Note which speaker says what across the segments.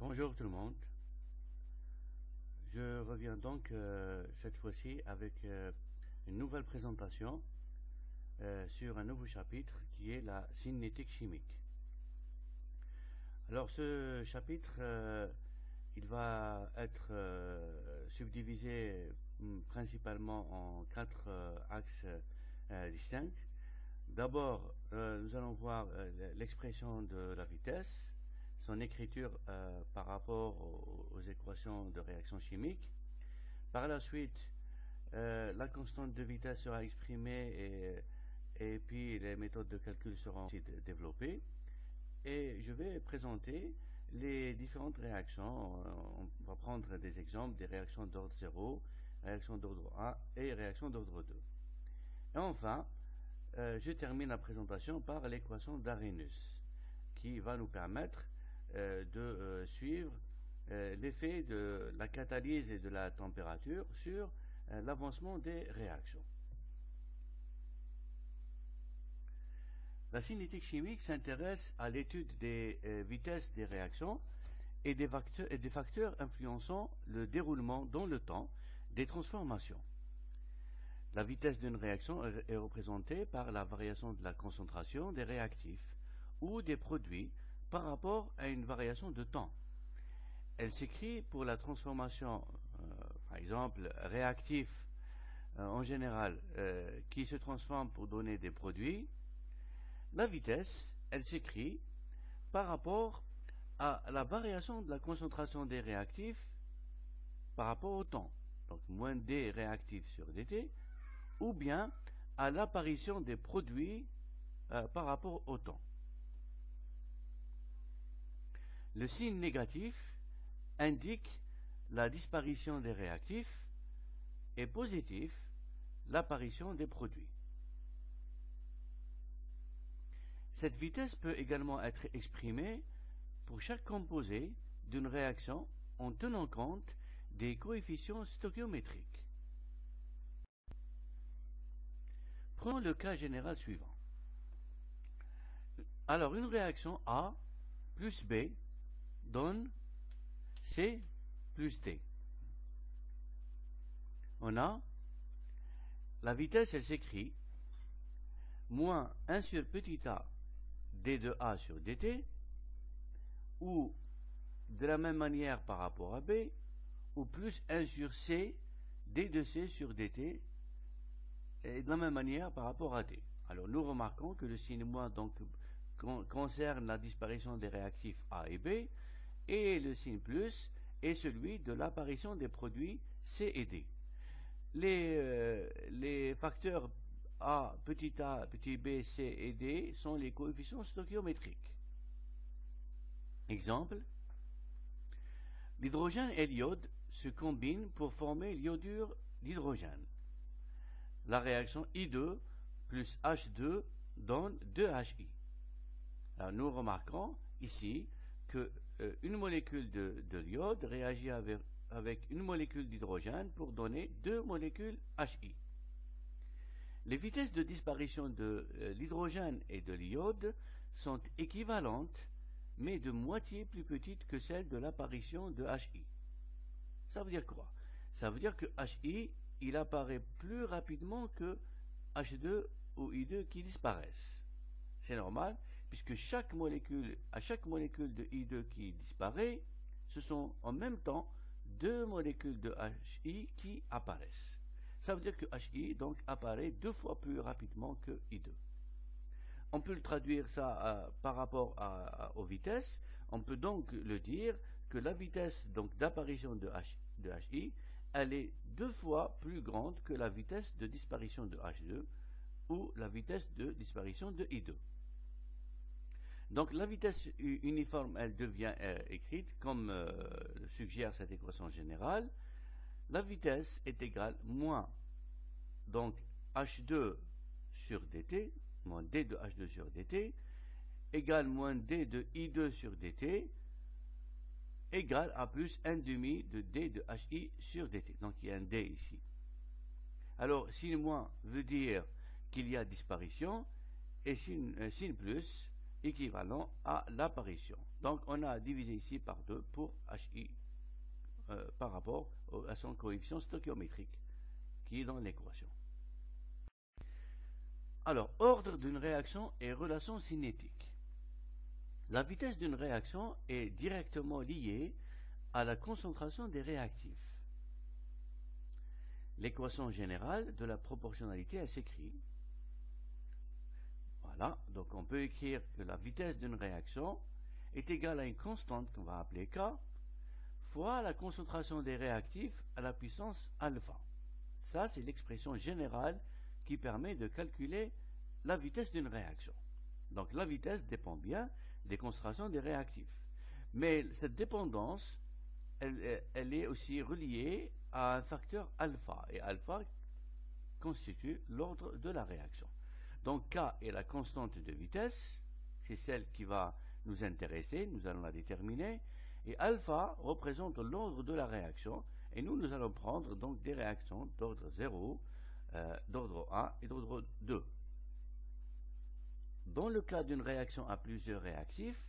Speaker 1: Bonjour tout le monde. Je reviens donc euh, cette fois-ci avec euh, une nouvelle présentation euh, sur un nouveau chapitre qui est la cinétique chimique. Alors ce chapitre, il va être subdivisé hum, principalement en quatre axes distincts. D'abord, nous allons voir l'expression de la vitesse, son écriture euh, par rapport aux, équations de réaction chimique. Par la suite, euh, la constante de vitesse sera exprimée et, puis les méthodes de calcul seront aussi développées. Et je vais présenter les différentes réactions. On va prendre des exemples des réactions d'ordre 0, réactions d'ordre 1 et réactions d'ordre 2. Et enfin, euh, je termine la présentation par l'équation d'Arrhenius qui va nous permettre euh, de euh, suivre euh, l'effet de la catalyse et de la température sur l'avancement des réactions. La cinétique chimique s'intéresse à l'étude des vitesses des réactions et des, facteurs, influençant le déroulement dans le temps des transformations. La vitesse d'une réaction est représentée par la variation de la concentration des réactifs ou des produits par rapport à une variation de temps. Elle s'écrit pour la transformation, euh, par exemple, réactif euh, en général, euh, qui se transforme pour donner des produits. La vitesse, elle s'écrit par rapport à la variation de la concentration des réactifs par rapport au temps. Donc moins d réactifs sur dt, ou bien à l'apparition des produits par rapport au temps. Le signe négatif indique la disparition des réactifs et positif l'apparition des produits. Cette vitesse peut également être exprimée pour chaque composé d'une réaction en tenant compte des coefficients stoichiométriques. Prenons le cas général suivant. Alors, une réaction A plus B donne C plus T. On a la vitesse, elle s'écrit moins 1 sur petit a d de a sur dt, ou de la même manière par rapport à b, ou plus 1 sur c d de c sur dt, et de la même manière par rapport à d. Alors nous remarquons que le signe moins donc concerne la disparition des réactifs A et B, et le signe plus est celui de l'apparition des produits C et D. Les, euh, les, facteurs A, petit a, petit b, c et d sont les coefficients stoichiométriques. Exemple, l'hydrogène et l'iode se combinent pour former l'iodure d'hydrogène. La réaction I2 plus H2 donne 2HI. Alors nous remarquons ici que euh, une molécule de, l'iode réagit avec, une molécule d'hydrogène pour donner deux molécules HI. Les vitesses de disparition de euh, l'hydrogène et de l'iode sont équivalentes, mais de moitié plus petites que celles de l'apparition de HI. Ça veut dire quoi? Ça veut dire que HI, il apparaît plus rapidement que H2 ou I2 qui disparaissent. C'est normal, puisque chaque molécule, à chaque molécule de I2 qui disparaît, ce sont en même temps deux molécules de HI qui apparaissent. Ça veut dire que HI donc apparaît deux fois plus rapidement que I2. On peut le traduire ça euh, par rapport aux vitesses. On peut donc le dire que la vitesse d'apparition de, de HI, elle est deux fois plus grande que la vitesse de disparition de H2 ou la vitesse de disparition de I2. Donc la vitesse uniforme, elle devient euh, écrite comme euh, suggère cette équation générale. La vitesse est égale moins donc h2 sur dt, moins d de h2 sur dt, égale moins d de i2 sur dt, égale à plus 1 demi de d de hi sur dt. Donc il y a un d ici. Alors signe moins veut dire qu'il y a disparition, et signe, euh, signe plus équivalent à l'apparition. Donc on a divisé ici par 2 pour HI euh, par rapport à son coefficient stoichiométrique qui est dans l'équation. Alors, ordre d'une réaction et relation cinétique. La vitesse d'une réaction est directement liée à la concentration des réactifs. L'équation générale de la proportionnalité s'écrit. Donc on peut écrire que la vitesse d'une réaction est égale à une constante qu'on va appeler K fois la concentration des réactifs à la puissance alpha. Ça, c'est l'expression générale qui permet de calculer la vitesse d'une réaction. Donc la vitesse dépend bien des concentrations des réactifs. Mais cette dépendance, elle, est aussi reliée à un facteur alpha. Et alpha constitue l'ordre de la réaction. Donc K est la constante de vitesse, c'est celle qui va nous intéresser, nous allons la déterminer, et alpha représente l'ordre de la réaction, et nous, nous allons prendre donc des réactions d'ordre 0, euh, d'ordre 1 et d'ordre 2. Dans le cas d'une réaction à plusieurs réactifs,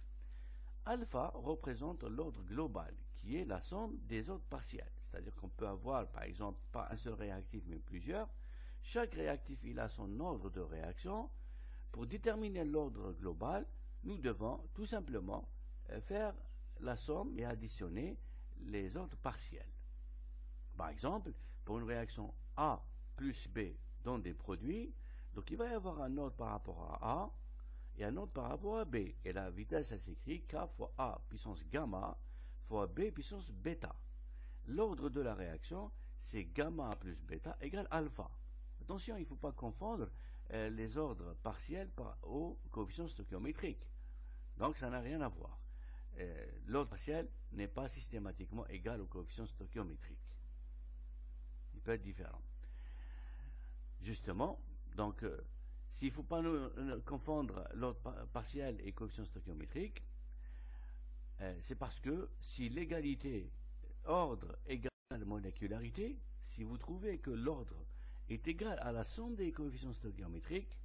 Speaker 1: alpha représente l'ordre global, qui est la somme des ordres partiels. C'est-à-dire qu'on peut avoir, par exemple, pas un seul réactif, mais plusieurs. Chaque réactif, a son ordre de réaction. Pour déterminer l'ordre global, nous devons tout simplement euh, faire la somme et additionner les ordres partiels. Par exemple, pour une réaction A plus B dans des produits, donc il va y avoir un ordre par rapport à A et un autre par rapport à B. Et la vitesse, elle s'écrit K fois A puissance gamma fois B puissance bêta. L'ordre de la réaction, c'est gamma plus bêta égale alpha. Attention, il ne faut pas confondre euh, les ordres partiels par, au coefficient stoichiométrique. Donc ça n'a rien à voir. Euh, l'ordre partiel n'est pas systématiquement égal au coefficient stoichiométrique. Il peut être différent. Justement, donc, euh, s'il ne faut pas nous, confondre l'ordre partiel et coefficient stoichiométrique, c'est parce que si l'égalité ordre égale molécularité, si vous trouvez que l'ordre est égal à la somme des coefficients stoichiométriques,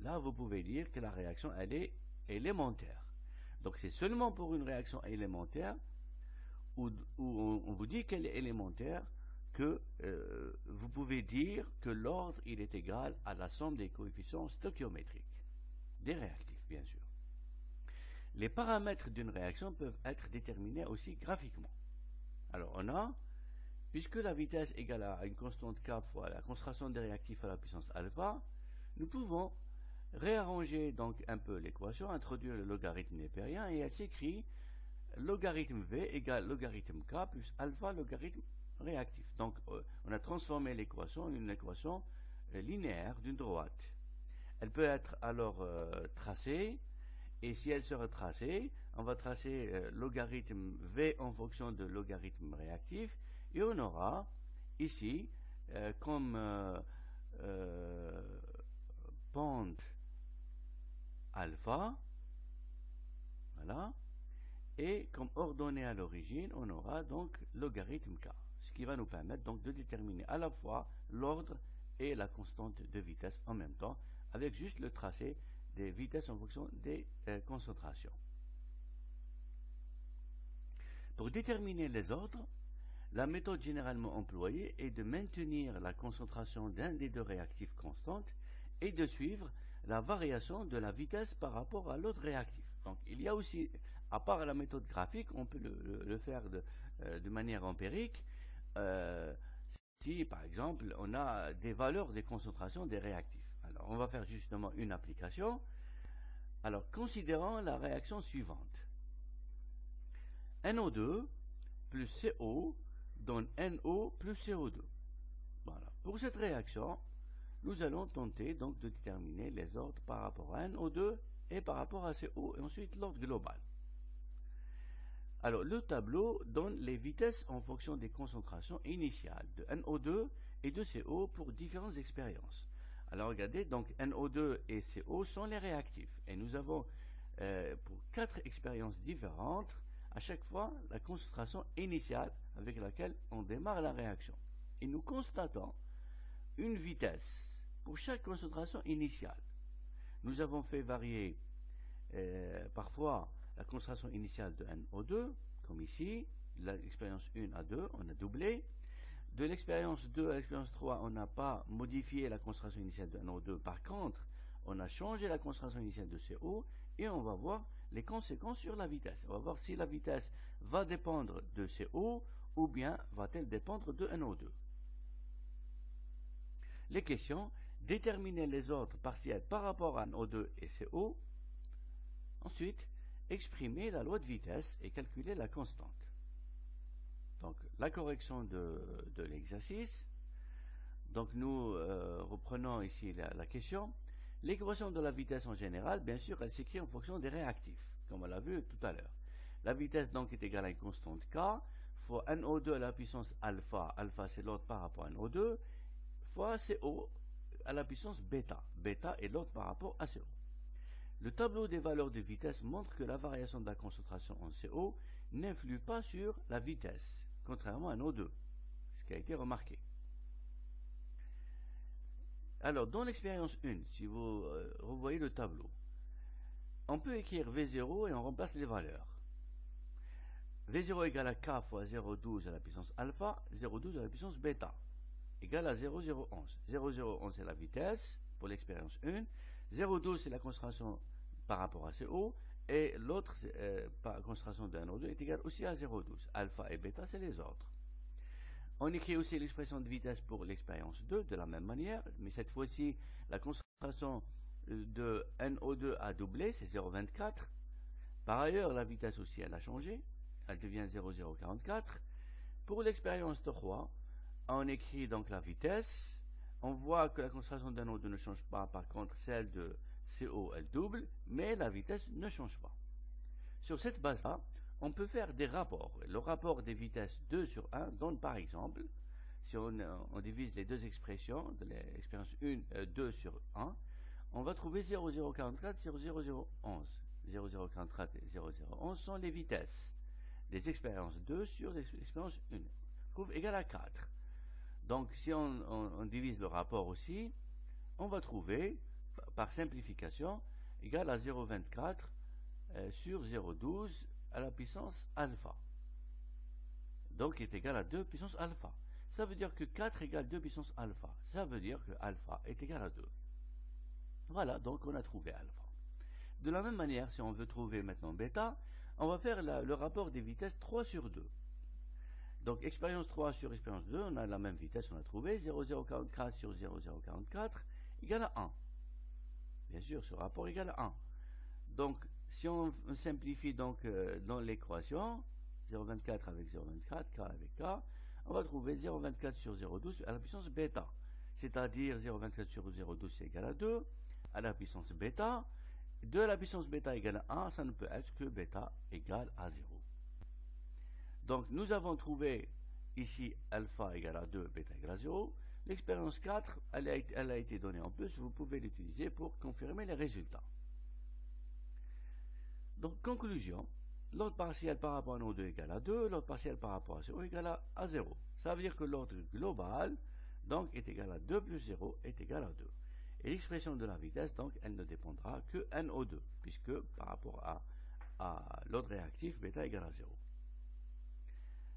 Speaker 1: là vous pouvez dire que la réaction elle est élémentaire. Donc c'est seulement pour une réaction élémentaire où on vous dit qu'elle est élémentaire que euh, vous pouvez dire que l'ordre il est égal à la somme des coefficients stoichiométriques, des réactifs bien sûr. Les paramètres d'une réaction peuvent être déterminés aussi graphiquement. Alors on a, puisque la vitesse égale à une constante k fois la concentration des réactifs à la puissance alpha, nous pouvons réarranger donc un peu l'équation, introduire le logarithme népérien et elle s'écrit logarithme v égale logarithme k plus alpha logarithme réactif. Donc, euh, on a transformé l'équation en une équation euh, linéaire d'une droite. Elle peut être alors euh, tracée, et si elle sera tracée, on va tracer logarithme V en fonction de logarithme réactif, et on aura ici comme pente alpha, voilà, et comme ordonnée à l'origine, on aura donc logarithme k ce qui va nous permettre donc de déterminer à la fois l'ordre et la constante de vitesse en même temps, avec juste le tracé des vitesses en fonction des euh, concentrations. Pour déterminer les ordres, la méthode généralement employée est de maintenir la concentration d'un des deux réactifs constante et de suivre la variation de la vitesse par rapport à l'autre réactif. Donc il y a aussi, à part la méthode graphique, on peut le, faire de, euh, de manière empirique, euh, si par exemple on a des valeurs des concentrations des réactifs. Alors on va faire justement une application. Alors considérons la réaction suivante. NO2 plus CO donne NO plus CO2. Voilà. Pour cette réaction, nous allons tenter donc de déterminer les ordres par rapport à NO2 et par rapport à CO et ensuite l'ordre global. Alors, le tableau donne les vitesses en fonction des concentrations initiales de NO2 et de CO pour différentes expériences. Alors, regardez, donc NO2 et CO sont les réactifs. Et nous avons, euh, pour quatre expériences différentes, à chaque fois, la concentration initiale avec laquelle on démarre la réaction. Et nous constatons une vitesse pour chaque concentration initiale. Nous avons fait varier euh, parfois la concentration initiale de NO2, comme ici, l'expérience 1 à 2, on a doublé. De l'expérience 2 à l'expérience 3, on n'a pas modifié la concentration initiale de NO2. Par contre, on a changé la concentration initiale de CO et on va voir les conséquences sur la vitesse. On va voir si la vitesse va dépendre de CO ou bien va-t-elle dépendre de NO2. Les questions, déterminer les ordres partiels par rapport à NO2 et CO. Ensuite, exprimer la loi de vitesse et calculer la constante. Donc, la correction de, l'exercice. Donc, nous euh, reprenons ici la, question. L'équation de la vitesse en général, bien sûr, elle s'écrit en fonction des réactifs, comme on l'a vu tout à l'heure. La vitesse donc est égale à une constante k fois NO2 à la puissance alpha, alpha c'est l'ordre par rapport à NO2, fois CO à la puissance bêta, bêta est l'ordre par rapport à CO. Le tableau des valeurs de vitesse montre que la variation de la concentration en CO n'influe pas sur la vitesse, contrairement à NO2, ce qui a été remarqué. Alors, dans l'expérience 1, si vous euh, revoyez le tableau, on peut écrire V0 et on remplace les valeurs. V0 égale à K fois 0,12 à la puissance alpha, 0,12 à la puissance bêta, égale à 0,011. 0,011 c'est la vitesse pour l'expérience 1, 0,12 c'est la concentration par rapport à CO, et l'autre euh, concentration de 1 2 est égale aussi à 0,12. Alpha et bêta, c'est les ordres. On écrit aussi l'expression de vitesse pour l'expérience 2 de la même manière, mais cette fois-ci, la concentration de NO2 a doublé, c'est 0,24. Par ailleurs, la vitesse aussi, elle a changé, elle devient 0,044. Pour l'expérience 3, on écrit donc la vitesse. On voit que la concentration d'un NO2 ne change pas, par contre celle de CO elle double, mais la vitesse ne change pas. Sur cette base-là, on peut faire des rapports. Le rapport des vitesses 2 sur 1 donne par exemple, si on, divise les deux expressions de l'expérience 1, 2 euh, sur 1, on va trouver 0,044, 0,0011. 0,044 et 0,011 sont les vitesses des expériences 2 sur l'expérience 1. Trouve égal à 4. Donc si on, divise le rapport aussi, on va trouver, par simplification, égal à 0,24 euh, sur 0,12 à la puissance alpha. Donc, est égal à 2 puissance alpha. Ça veut dire que 4 égale 2 puissance alpha. Ça veut dire que alpha est égal à 2. Voilà, donc on a trouvé alpha. De la même manière, si on veut trouver maintenant bêta, on va faire le rapport des vitesses 3 sur 2. Donc, expérience 3 sur expérience 2, on a la même vitesse, on a trouvé 0,044 sur 0,044 égale à 1. Bien sûr, ce rapport égale à 1. Donc, si on simplifie donc euh, dans l'équation, 0,24 avec 0,24, K avec K, on va trouver 0,24 sur 0,12 à la puissance bêta. C'est-à-dire 0,24 sur 0,12 c'est égal à 2, à la puissance bêta. 2 à la puissance bêta égale à 1, ça ne peut être que bêta égale à 0. Donc nous avons trouvé ici alpha égale à 2, bêta égale à 0. L'expérience 4, elle a, été donnée en plus, vous pouvez l'utiliser pour confirmer les résultats. Donc, conclusion, l'ordre partiel par rapport à NO2 égale à 2, l'ordre partiel par rapport à 0 égale à, 0. Ça veut dire que l'ordre global, donc, est égal à 2 plus 0 est égal à 2. Et l'expression de la vitesse, donc, elle ne dépendra que NO2, puisque par rapport à, à l'ordre réactif, bêta égale à 0.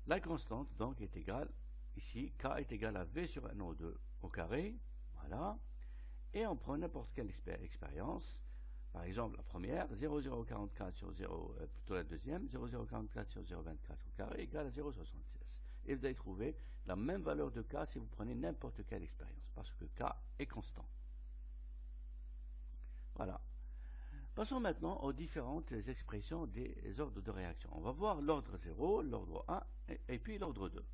Speaker 1: La constante, donc, est égale, ici, K est égal à V sur NO2 au carré, voilà, et on prend n'importe quelle expérience, par exemple, la première, 0,044 sur 0, euh, plutôt la deuxième, 0,044 sur 0,24 au carré égale à 0,76. Et vous allez trouver la même valeur de K si vous prenez n'importe quelle expérience, parce que K est constant. Voilà. Passons maintenant aux différentes expressions des ordres de réaction. On va voir l'ordre 0, l'ordre 1 et, puis l'ordre 2.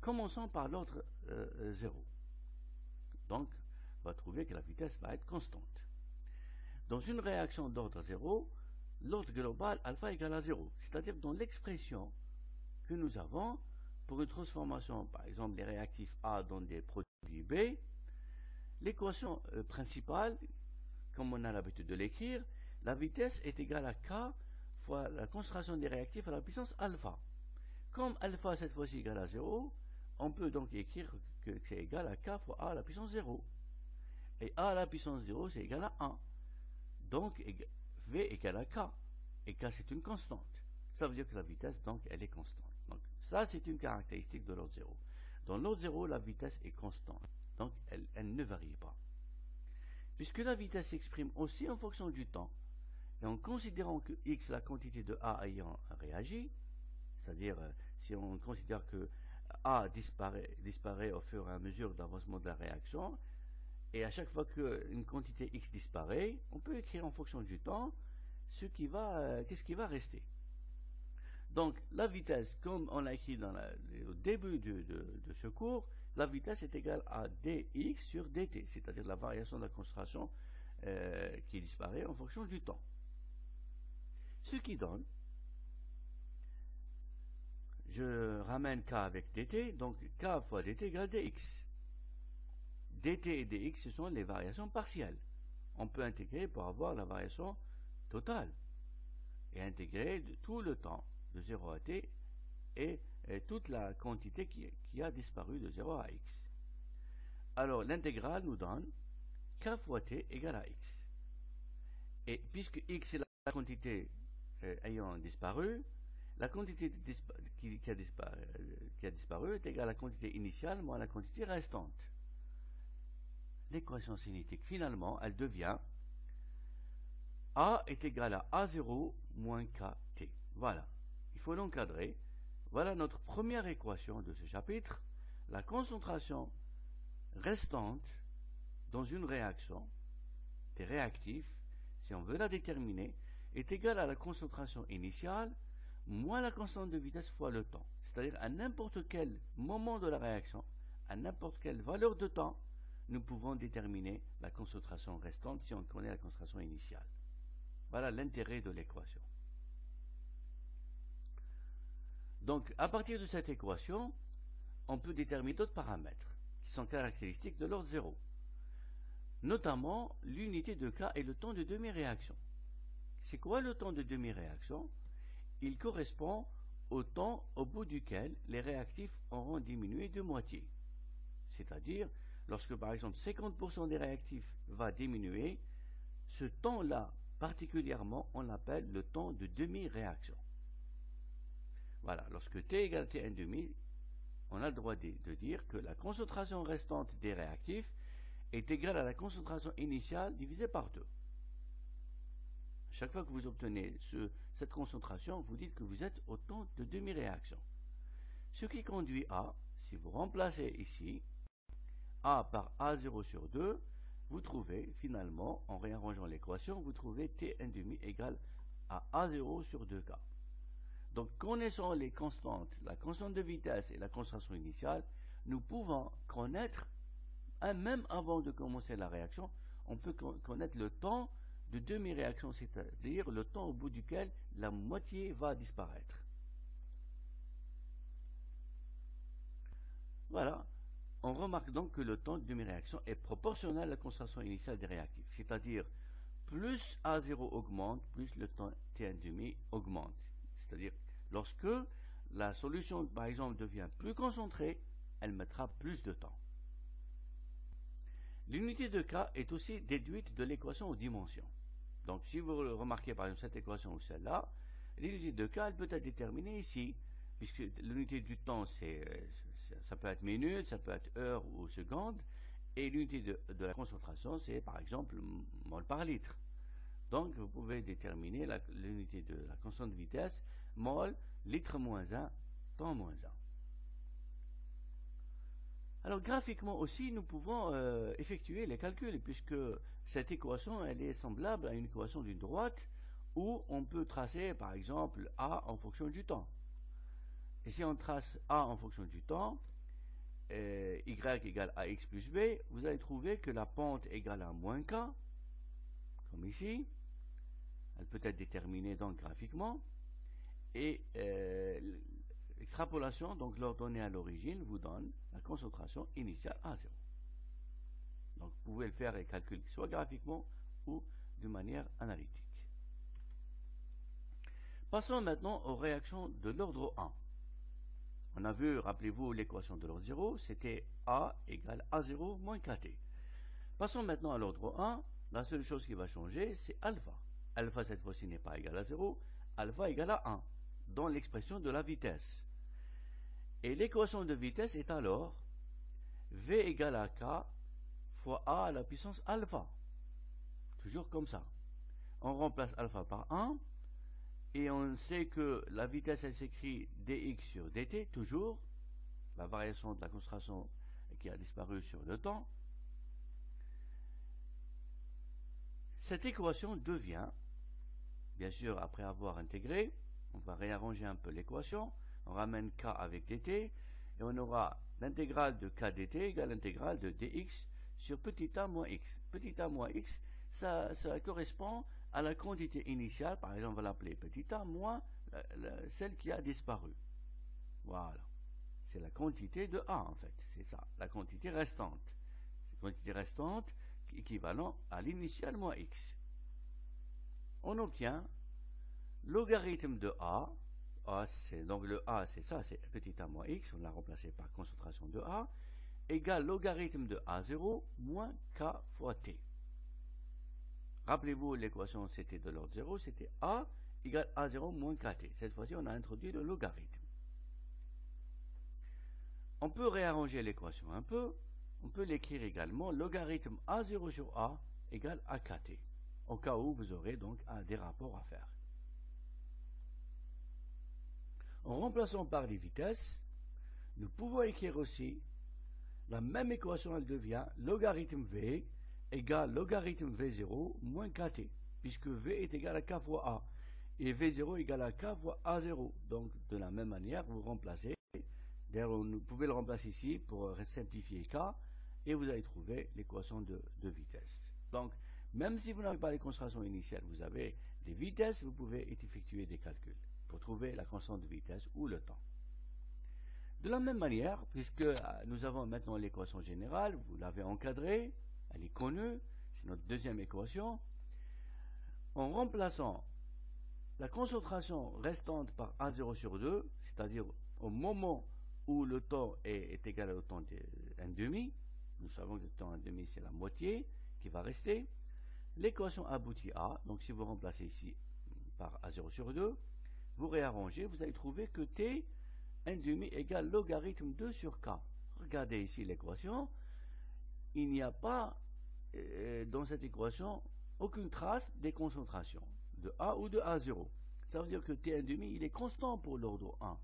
Speaker 1: Commençons par l'ordre 0. Euh, Donc, on va trouver que la vitesse va être constante. Dans une réaction d'ordre 0, l'ordre global alpha égale à 0. C'est-à-dire dans l'expression que nous avons pour une transformation, par exemple les réactifs A dans des produits B, l'équation euh, principale, comme on a l'habitude de l'écrire, la vitesse est égale à K fois la concentration des réactifs à la puissance alpha. Comme alpha cette fois-ci égale à 0, on peut donc écrire que c'est égal à K fois A à la puissance 0. Et A à la puissance 0, c'est égal à 1. Donc, V égale à K. Et K, c'est une constante. Ça veut dire que la vitesse, donc, elle est constante. Donc, ça, c'est une caractéristique de l'ordre 0. Dans l'ordre 0, la vitesse est constante. Donc, elle ne varie pas. Puisque la vitesse s'exprime aussi en fonction du temps, et en considérant que x, la quantité de A ayant réagi, c'est-à-dire euh, si on considère que A disparaît, au fur et à mesure d'avancement de la réaction, et à chaque fois qu'une quantité x disparaît, on peut écrire en fonction du temps ce qui va, euh, rester. Donc la vitesse, comme on l'a écrit au début de, ce cours, la vitesse est égale à dx sur dt, c'est-à-dire la variation de la concentration euh, qui disparaît en fonction du temps. Ce qui donne, je ramène k avec dt, donc k fois dt égale dx dt et dx, ce sont les variations partielles. On peut intégrer pour avoir la variation totale et intégrer tout le temps de 0 à t et, toute la quantité qui, a disparu de 0 à x. Alors l'intégrale nous donne k fois t égale à x. Et puisque x est la quantité euh, ayant disparu, la quantité qui, a disparu, qui a disparu est égale à la quantité initiale moins la quantité restante l'équation cinétique. Finalement, elle devient A est égal à A0 moins KT. Voilà. Il faut l'encadrer. Voilà notre première équation de ce chapitre. La concentration restante dans une réaction des réactifs, si on veut la déterminer, est égale à la concentration initiale moins la constante de vitesse fois le temps. C'est-à-dire à n'importe quel moment de la réaction, à n'importe quelle valeur de temps, nous pouvons déterminer la concentration restante si on connaît la concentration initiale. Voilà l'intérêt de l'équation. Donc, à partir de cette équation, on peut déterminer d'autres paramètres qui sont caractéristiques de l'ordre 0, notamment l'unité de cas et le temps de demi-réaction. C'est quoi le temps de demi-réaction? Il correspond au temps au bout duquel les réactifs auront diminué de moitié, c'est-à-dire lorsque par exemple 50% des réactifs va diminuer, ce temps-là particulièrement, on l'appelle le temps de demi-réaction. Voilà, lorsque T égale T1 demi, on a le droit de, dire que la concentration restante des réactifs est égale à la concentration initiale divisée par 2. Chaque fois que vous obtenez cette concentration, vous dites que vous êtes au temps de demi-réaction. Ce qui conduit à, si vous remplacez ici, a par A0 sur 2, vous trouvez finalement, en réarrangeant l'équation, vous trouvez T1 demi égale à A0 sur 2K. Donc, connaissant les constantes, la constante de vitesse et la concentration initiale, nous pouvons connaître, même avant de commencer la réaction, on peut connaître le temps de demi-réaction, c'est-à-dire le temps au bout duquel la moitié va disparaître. Voilà. On remarque donc que le temps de demi-réaction est proportionnel à la concentration initiale des réactifs, c'est-à-dire plus A0 augmente, plus le temps T1 demi augmente. C'est-à-dire lorsque la solution, par exemple, devient plus concentrée, elle mettra plus de temps. L'unité de K est aussi déduite de l'équation aux dimensions. Donc, si vous remarquez par exemple cette équation ou celle-là, l'unité de K, elle peut être déterminée ici, puisque l'unité du temps, ça peut être minute, ça peut être heure ou seconde, et l'unité de, la concentration, c'est par exemple mol par litre. Donc, vous pouvez déterminer l'unité de la constante de vitesse, mol, litre moins 1, temps moins 1. Alors, graphiquement aussi, nous pouvons euh, effectuer les calculs, puisque cette équation, elle est semblable à une équation d'une droite, où on peut tracer, par exemple, A en fonction du temps. Et si on trace A en fonction du temps, y égale à x plus b, vous allez trouver que la pente égale à moins k, comme ici. Elle peut être déterminée donc graphiquement. Et euh, l'extrapolation, donc l'ordonnée à l'origine, vous donne la concentration initiale à 0. Donc vous pouvez le faire et calculer soit graphiquement ou de manière analytique. Passons maintenant aux réactions de l'ordre 1. On a vu, rappelez-vous, l'équation de l'ordre 0, c'était A égale A0 moins KT. Passons maintenant à l'ordre 1. La seule chose qui va changer, c'est alpha. Alpha cette fois-ci n'est pas égal à 0, alpha égale à 1, dans l'expression de la vitesse. Et l'équation de vitesse est alors V égale à K fois A à la puissance alpha. Toujours comme ça. On remplace alpha par 1, et on sait que la vitesse, elle s'écrit dx sur dt, toujours, la variation de la concentration qui a disparu sur le temps. Cette équation devient, bien sûr, après avoir intégré, on va réarranger un peu l'équation, on ramène k avec dt, et on aura l'intégrale de k dt égale l'intégrale de dx sur petit a moins x. Petit a moins x, ça, correspond à la quantité initiale, par exemple, on va l'appeler petit a moins celle qui a disparu. Voilà. C'est la quantité de A, en fait. C'est ça, la quantité restante. La quantité restante équivalent à l'initiale moins x. On obtient logarithme de A. A donc le A, c'est ça, c'est petit a moins x. On l'a remplacé par concentration de A. Égale logarithme de A0 moins K fois T. Rappelez-vous, l'équation c'était de l'ordre 0, c'était A égale A0 moins KT. Cette fois-ci, on a introduit le logarithme. On peut réarranger l'équation un peu. On peut l'écrire également logarithme A0 sur A égale à KT. Au cas où vous aurez donc des rapports à faire. En remplaçant par les vitesses, nous pouvons écrire aussi la même équation, elle devient logarithme V égale logarithme V0 moins KT, puisque V est égal à K fois A, et V0 égale à K fois A0. Donc, de la même manière, vous remplacez D'ailleurs, vous pouvez le remplacer ici pour simplifier K et vous allez trouver l'équation de, vitesse. Donc, même si vous n'avez pas les concentrations initiales, vous avez les vitesses, vous pouvez effectuer des calculs pour trouver la constante de vitesse ou le temps. De la même manière, puisque euh, nous avons maintenant l'équation générale, vous l'avez encadrée, elle est connue, c'est notre deuxième équation, en remplaçant la concentration restante par A0 sur 2, c'est-à-dire au moment où le temps est, égal au temps d'un demi, nous savons que le temps 1 demi c'est la moitié qui va rester, l'équation aboutit à, donc si vous remplacez ici par A0 sur 2, vous réarrangez, vous allez trouver que T 1 demi égale logarithme 2 sur K. Regardez ici l'équation, il n'y a pas euh, dans cette équation aucune trace des concentrations de A ou de A0. Ça veut dire que T 1 demi il est constant pour l'ordre 1.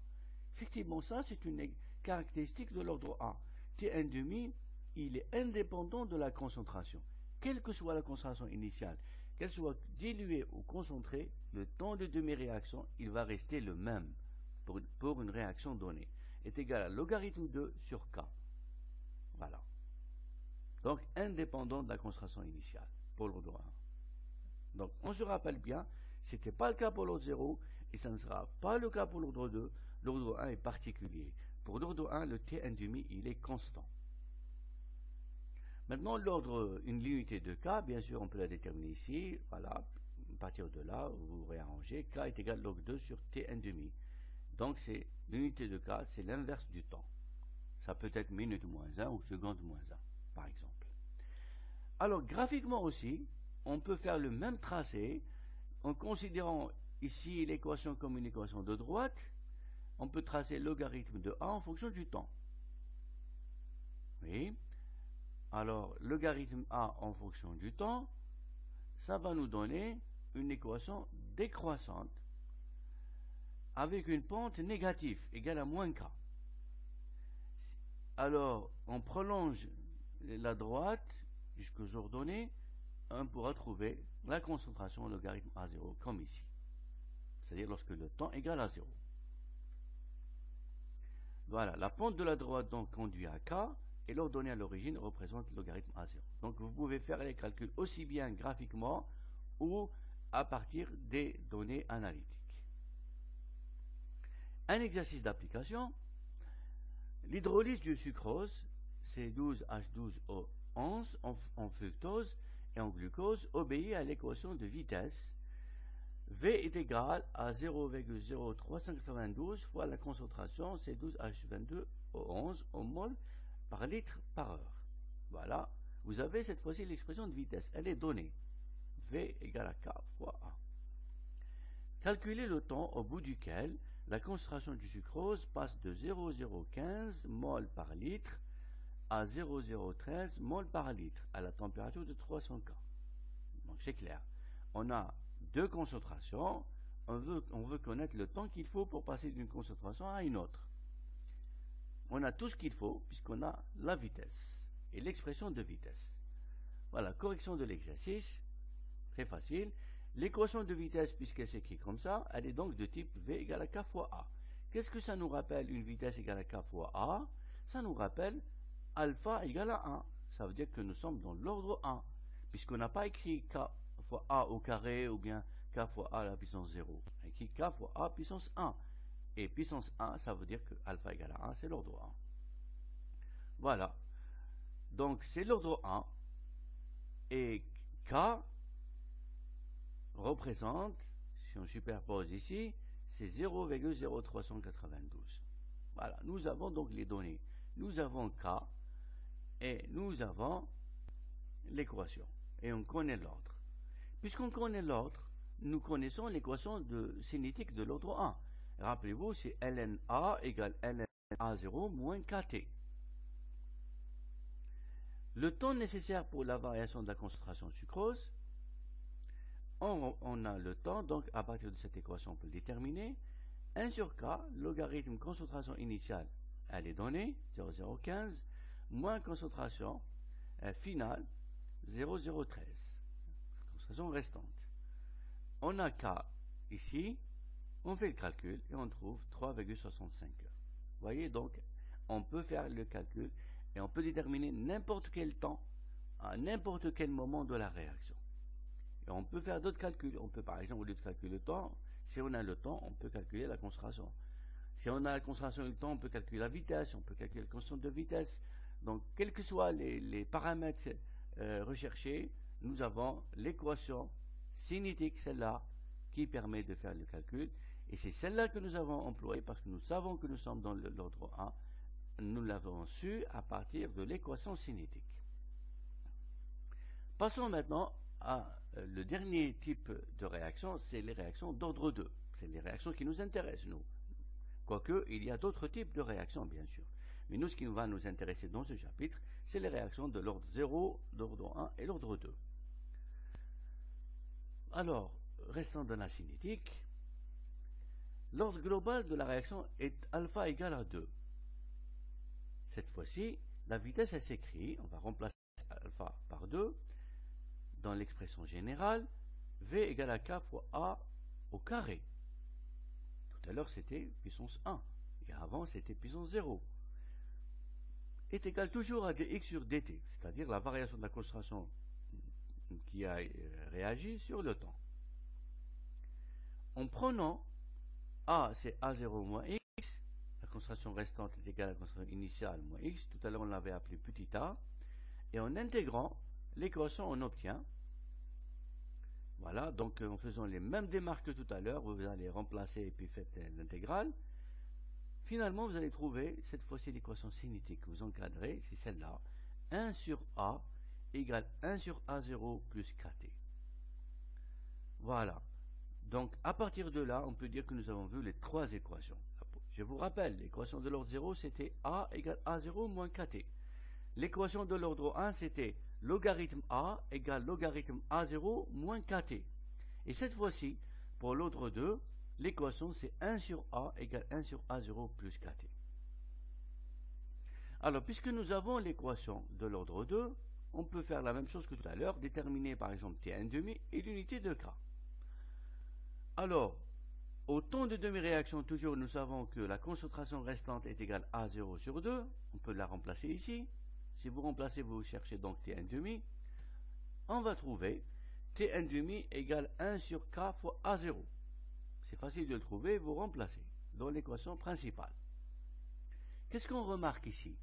Speaker 1: Effectivement, ça, c'est une caractéristique de l'ordre A. T1,5, il est indépendant de la concentration. Quelle que soit la concentration initiale, qu'elle soit diluée ou concentrée, le temps de demi-réaction, il va rester le même pour, une réaction donnée. Est égal à logarithme 2 sur K. Voilà. Donc, indépendant de la concentration initiale pour l'ordre 1. Donc, on se rappelle bien, ce n'était pas le cas pour l'ordre 0 et ça ne sera pas le cas pour l'ordre 2 l'ordre 1 est particulier. Pour l'ordre 1, le t 1 demi, il est constant. Maintenant, l'ordre, une l'unité de k, bien sûr, on peut la déterminer ici. Voilà, à partir de là, vous réarrangez. k est égal à log 2 sur t 1 demi. Donc, c'est l'unité de k, c'est l'inverse du temps. Ça peut être minute moins 1 ou seconde moins 1, par exemple. Alors, graphiquement aussi, on peut faire le même tracé en considérant ici l'équation comme une équation de droite on peut tracer logarithme de A en fonction du temps. Oui. Alors, logarithme A en fonction du temps, ça va nous donner une équation décroissante avec une pente négative égale à moins k. Alors, on prolonge la droite jusqu'aux ordonnées, on pourra trouver la concentration logarithme A0 comme ici. C'est-à-dire lorsque le temps égale à 0. Voilà, la pente de la droite donc conduit à K et l'ordonnée à l'origine représente le logarithme A0. Donc vous pouvez faire les calculs aussi bien graphiquement ou à partir des données analytiques. Un exercice d'application. L'hydrolyse du sucrose, C12H12O11 en fructose et en glucose, obéit à l'équation de vitesse V est égal à 0,03592 fois la concentration C12H22O11 au mol par litre par heure. Voilà, vous avez cette fois-ci l'expression de vitesse, elle est donnée. V égale à K fois A. Calculez le temps au bout duquel la concentration du sucrose passe de 0,015 mol par litre à 0,013 mol par litre à la température de 300 K. Donc c'est clair. On a deux concentrations. On veut, on veut connaître le temps qu'il faut pour passer d'une concentration à une autre. On a tout ce qu'il faut puisqu'on a la vitesse et l'expression de vitesse. Voilà, correction de l'exercice. Très facile. L'équation de vitesse, puisqu'elle s'écrit comme ça, elle est donc de type V égale à K fois A. Qu'est-ce que ça nous rappelle une vitesse égale à K fois A? Ça nous rappelle alpha égale à 1. Ça veut dire que nous sommes dans l'ordre 1, puisqu'on n'a pas écrit K fois A au carré ou bien K fois A à la puissance 0. On a écrit K fois A puissance 1. Et puissance 1, ça veut dire que alpha égale à 1, c'est l'ordre 1. Voilà. Donc c'est l'ordre 1. Et K représente, si on superpose ici, c'est 0,0392. Voilà, nous avons donc les données. Nous avons K et nous avons l'équation. Et on connaît l'ordre. Puisqu'on connaît l'ordre, nous connaissons l'équation de cinétique de l'ordre 1. Rappelez-vous, c'est lna égale lna0 moins kt. Le temps nécessaire pour la variation de la concentration sucrose, on, a le temps, donc à partir de cette équation, on peut le déterminer. 1 sur k, logarithme concentration initiale, elle est donnée, 0,015, moins concentration euh, finale, 0,013. Concentration restante. On a k ici, on fait le calcul et on trouve 3,65 Vous voyez donc, on peut faire le calcul et on peut déterminer n'importe quel temps à n'importe quel moment de la réaction. Et on peut faire d'autres calculs. On peut par exemple, au lieu de calculer le temps, si on a le temps, on peut calculer la concentration. Si on a la concentration et temps, on peut calculer la vitesse, on peut calculer la constante de vitesse. Donc, quels que soient les, paramètres euh, recherchés, nous avons l'équation cinétique, celle-là, qui permet de faire le calcul. Et c'est celle-là que nous avons employée parce que nous savons que nous sommes dans l'ordre 1. Nous l'avons su à partir de l'équation cinétique. Passons maintenant à euh, le dernier type de réaction, c'est les réactions d'ordre 2. C'est les réactions qui nous intéressent, nous. Quoique, il y a d'autres types de réactions, bien sûr. Mais nous, ce qui va nous intéresser dans ce chapitre, c'est les réactions de l'ordre 0, l'ordre 1 et l'ordre 2. Alors, restant dans la cinétique, l'ordre global de la réaction est alpha égale à 2. Cette fois-ci, la vitesse, s'écrit, on va remplacer alpha par 2, dans l'expression générale, V égale à K fois A au carré. Tout à l'heure, c'était puissance 1. Et avant, c'était puissance 0. Est égal toujours à dx sur dt, c'est-à-dire la variation de la concentration qui a euh, réagi sur le temps. En prenant A, c'est A0 moins x, la concentration restante est égale à la concentration initiale moins x, tout à l'heure on l'avait appelé petit a, et en intégrant l'équation, on obtient. Voilà, donc en faisant les mêmes démarques que tout à l'heure, vous allez remplacer et puis faites l'intégrale. Finalement, vous allez trouver cette fois-ci l'équation cinétique que vous encadrez, c'est celle-là. 1 sur A égale 1 sur A0 plus KT. Voilà. Donc, à partir de là, on peut dire que nous avons vu les trois équations. Je vous rappelle, l'équation de l'ordre 0, c'était A égale A0 moins KT. L'équation de l'ordre 1, c'était logarithme A égale logarithme A0 moins KT. Et cette fois-ci, pour l'ordre 2, l'équation c'est 1 sur A égale 1 sur A0 plus KT. Alors, puisque nous avons l'équation de l'ordre 2, on peut faire la même chose que tout à l'heure, déterminer par exemple T1,5 et l'unité de K. Alors, au temps de demi-réaction, toujours, nous savons que la concentration restante est égale à 0 sur 2. On peut la remplacer ici. Si vous remplacez, vous cherchez donc T1,5, on va trouver T1,5 égale 1 sur K fois A0. C'est facile de le trouver, vous remplacez dans l'équation principale. Qu'est-ce qu'on remarque ici?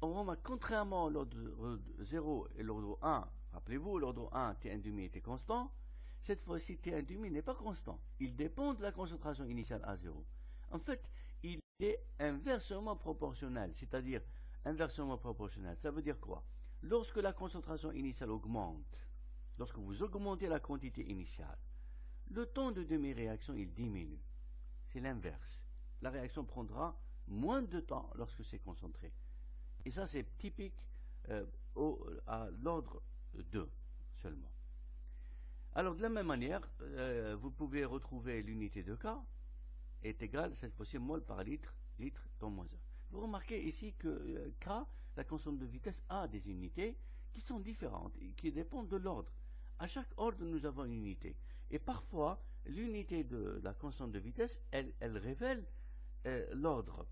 Speaker 1: On remarque, contrairement à l'ordre 0 et l'ordre 1, rappelez-vous, l'ordre 1, T1,5 était constant, cette fois-ci T1,5 n'est pas constant. Il dépend de la concentration initiale A0. En fait, il est inversement proportionnel, c'est-à-dire inversement proportionnel. Ça veut dire quoi? Lorsque la concentration initiale augmente, lorsque vous augmentez la quantité initiale, le temps de demi-réaction, il diminue. C'est l'inverse. La réaction prendra moins de temps lorsque c'est concentré. Et ça, c'est typique euh, à l'ordre 2 seulement. Alors, de la même manière, euh, vous pouvez retrouver l'unité de K est égale, cette fois-ci, mol par litre, litre dans moins 1. Vous remarquez ici que euh, K, la constante de vitesse, a des unités qui sont différentes qui dépendent de l'ordre. À chaque ordre, nous avons une unité. Et parfois, l'unité de la constante de vitesse, elle, révèle euh, l'ordre.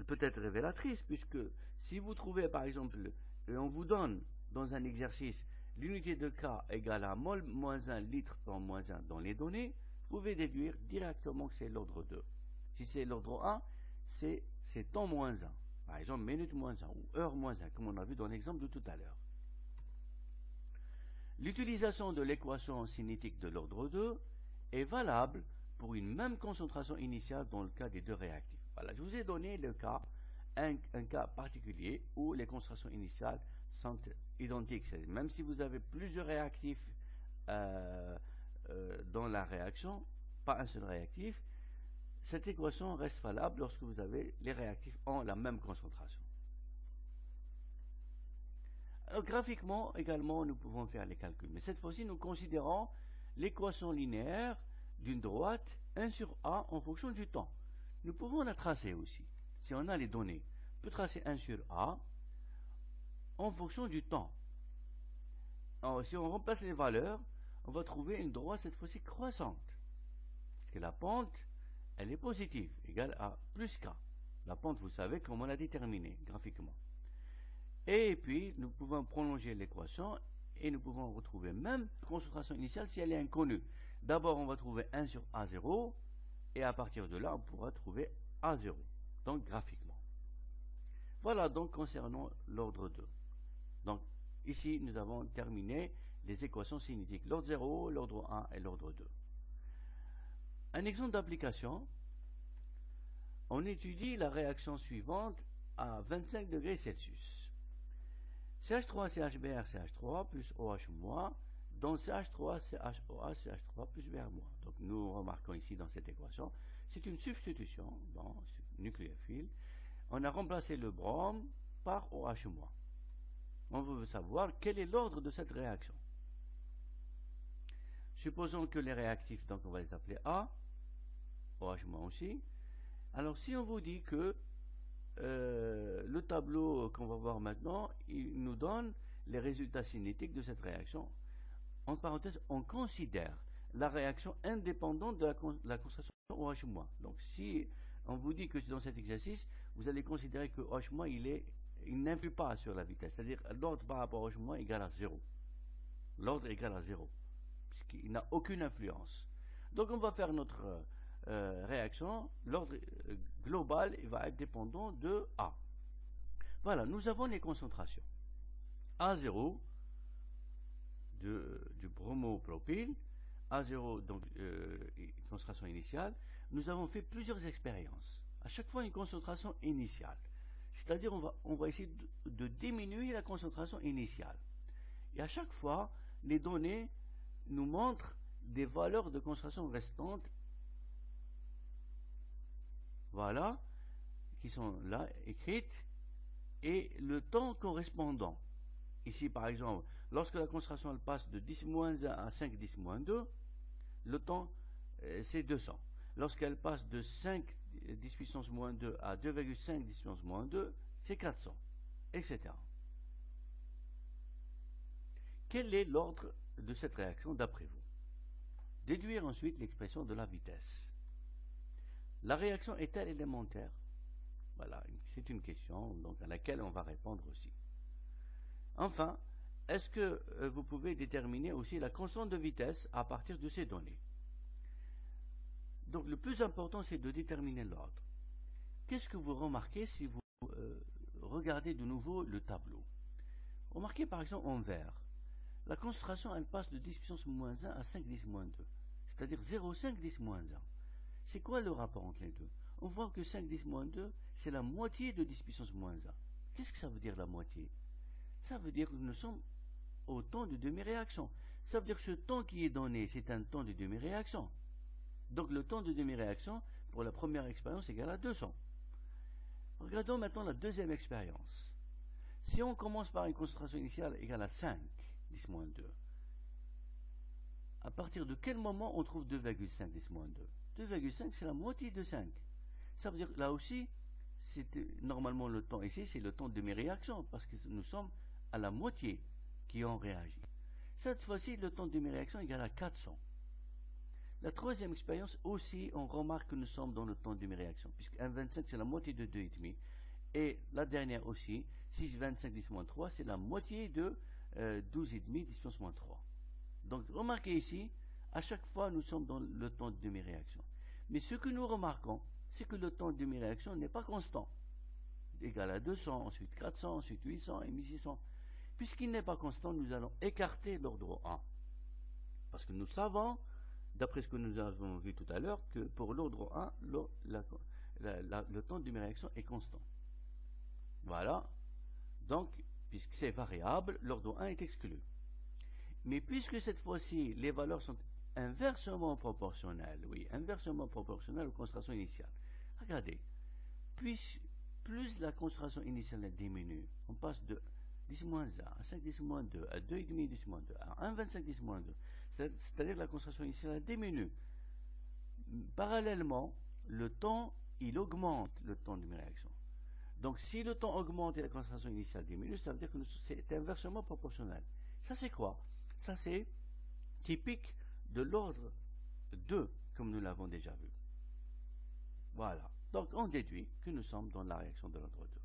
Speaker 1: Elle peut être révélatrice, puisque si vous trouvez, par exemple, et on vous donne dans un exercice l'unité de K égale à mol moins 1 litre temps moins 1 dans les données, vous pouvez déduire directement que c'est l'ordre 2. Si c'est l'ordre 1, c'est temps moins 1. Par exemple, minute moins 1 ou heure moins 1, comme on a vu dans l'exemple de tout à l'heure. L'utilisation de l'équation cinétique de l'ordre 2 est valable pour une même concentration initiale dans le cas des deux réactifs. Voilà, je vous ai donné le cas, un, cas particulier où les concentrations initiales sont identiques. Même si vous avez plusieurs réactifs euh, euh, dans la réaction, pas un seul réactif, cette équation reste valable lorsque vous avez les réactifs en la même concentration. graphiquement, également, nous pouvons faire les calculs. Mais cette fois-ci, nous considérons l'équation linéaire d'une droite 1 sur A en fonction du temps. Nous pouvons la tracer aussi. Si on a les données, on peut tracer 1 sur A en fonction du temps. Si on remplace les valeurs, on va trouver une droite cette fois-ci croissante. Parce que la pente, elle est positive, égale à plus K. La pente, vous savez comment l'a déterminée graphiquement. Et puis, nous pouvons prolonger l'équation et nous pouvons retrouver même la concentration initiale si elle est inconnue. D'abord, on va trouver 1 sur A0 et à partir de là, on pourra trouver A0, donc graphiquement. Voilà donc concernant l'ordre 2. Donc, ici, nous avons terminé les équations cinétiques, l'ordre 0, l'ordre 1 et l'ordre 2. Un exemple d'application, on étudie la réaction suivante à 25 degrés Celsius. CH3, CHBr, CH3 plus OH- dans CH3, CHOA, CH3 plus Br-. Donc nous remarquons ici dans cette équation, c'est une substitution dans nucléophile. On a remplacé le brome par OH-. On veut savoir quel est l'ordre de cette réaction. Supposons que les réactifs, donc on va les appeler A, OH- aussi. Alors si on vous dit que euh, le tableau qu'on va voir maintenant, il nous donne les résultats cinétiques de cette réaction. En parenthèse, on considère la réaction indépendante de la, concentration OH-. Donc si on vous dit que dans cet exercice, vous allez considérer que OH- il est il n'influe pas sur la vitesse, c'est-à-dire l'ordre par rapport au OH- égale à 0. L'ordre égale à 0, puisqu'il n'a aucune influence. Donc on va faire notre euh, réaction, l'ordre euh, global va être dépendant de A. Voilà, nous avons les concentrations. A0 de, du bromopropyle, A0 donc euh, concentration initiale. Nous avons fait plusieurs expériences. À chaque fois une concentration initiale. C'est-à-dire on va, on va essayer de, diminuer la concentration initiale. Et à chaque fois, les données nous montrent des valeurs de concentration restantes voilà, qui sont là écrites, et le temps correspondant. Ici, par exemple, lorsque la concentration passe de 10 1 à 5 10 2, le temps, euh, c'est 200. Lorsqu'elle passe de 5 10 puissance moins 2 à 2,5 10 puissance moins 2, c'est 400, etc. Quel est l'ordre de cette réaction d'après vous? Déduire ensuite l'expression de la vitesse. La réaction est-elle élémentaire? Voilà, c'est une question à laquelle on va répondre aussi. Enfin, est-ce que euh, vous pouvez déterminer aussi la constante de vitesse à partir de ces données? Donc le plus important, c'est de déterminer l'ordre. Qu'est-ce que vous remarquez si vous euh, regardez de nouveau le tableau? Remarquez par exemple en vert. La concentration, elle passe de 10 puissance moins 1 à 5 10 moins 2, c'est-à-dire 0,5 10 moins 1. C'est quoi le rapport entre les deux? On voit que 5 10 moins 2, c'est la moitié de 10 puissance moins 1. Qu'est-ce que ça veut dire la moitié? Ça veut dire que nous sommes au temps de demi-réaction. Ça veut dire que ce temps qui est donné, c'est un temps de demi-réaction. Donc le temps de demi-réaction pour la première expérience égale à 200. Regardons maintenant la deuxième expérience. Si on commence par une concentration initiale égale à 5, 10 moins 2, à partir de quel moment on trouve 2,5 10 moins 2 2,5 c'est la moitié de 5. Ça veut dire là aussi, normalement le temps ici, c'est le temps de demi-réaction, parce que nous sommes à la moitié qui ont réagi. Cette fois-ci, le temps de demi-réaction égale à 400. La troisième expérience aussi, on remarque que nous sommes dans le temps de demi-réaction, puisque 1,25 c'est la moitié de 2,5. Et la dernière aussi, 6,25 10 moins 3, c'est la moitié de euh, 12,5 10 moins 3. Donc remarquez ici, à chaque fois nous sommes dans le temps de demi-réaction. Mais ce que nous remarquons, c'est que le temps de demi-réaction n'est pas constant. Égal à 200, ensuite 400, ensuite 800 et 1600. Puisqu'il n'est pas constant, nous allons écarter l'ordre 1. Parce que nous savons, d'après ce que nous avons vu tout à l'heure, que pour l'ordre 1, le, temps de demi-réaction est constant. Voilà. Donc, puisque c'est variable, l'ordre 1 est exclu. Mais puisque cette fois-ci, les valeurs sont inversement proportionnelles, oui, inversement proportionnelles aux concentrations initiales. Regardez, plus, plus la concentration initiale diminue, on passe de 10 moins 1 à 5 10 moins 2 à 2,5 10 moins 2 à 1,25 10 moins 2, c'est-à-dire la concentration initiale diminue. Parallèlement, le temps, il augmente le temps de réaction. Donc si le temps augmente et la concentration initiale diminue, ça veut dire que c'est inversement proportionnel. Ça c'est quoi? Ça c'est typique de l'ordre 2, comme nous l'avons déjà vu. Voilà. Donc on déduit que nous sommes dans la réaction de l'ordre 2.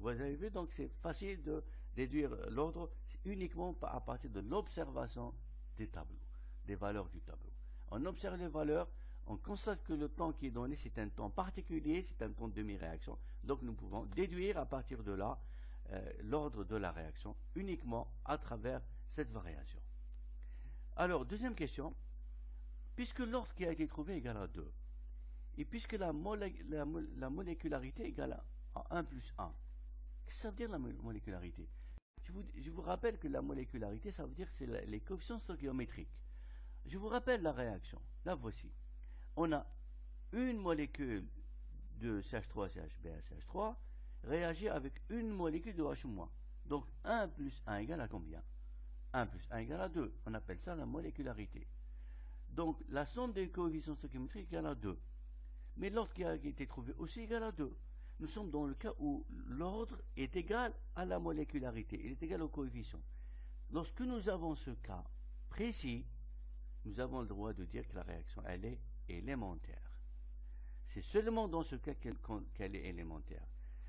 Speaker 1: Vous avez vu, donc c'est facile de déduire l'ordre uniquement à partir de l'observation des tableaux, des valeurs du tableau. On observe les valeurs, on constate que le temps qui est donné, c'est un temps particulier, c'est un temps de demi-réaction. Donc nous pouvons déduire à partir de là euh, l'ordre de la réaction uniquement à travers cette variation. Alors, deuxième question. Puisque l'ordre qui a été trouvé est égal à 2, et puisque la, molécularité est égale à 1 plus 1, que ça veut dire la molécularité? Je vous, rappelle que la molécularité, ça veut dire que c'est les coefficients stoichiométriques. Je vous rappelle la réaction. La voici. On a une molécule de CH3, CHB, CH3 réagit avec une molécule de H-. Donc 1 plus 1 égale à combien? 1 plus 1 égale à 2. On appelle ça la molécularité. Donc la somme des coefficients stoichiométriques égale à 2. Mais l'ordre qui a été trouvé aussi égale à 2. Nous sommes dans le cas où l'ordre est égal à la molécularité, il est égal au coefficient. Lorsque nous avons ce cas précis, nous avons le droit de dire que la réaction, elle est élémentaire. C'est seulement dans ce cas qu'elle est élémentaire.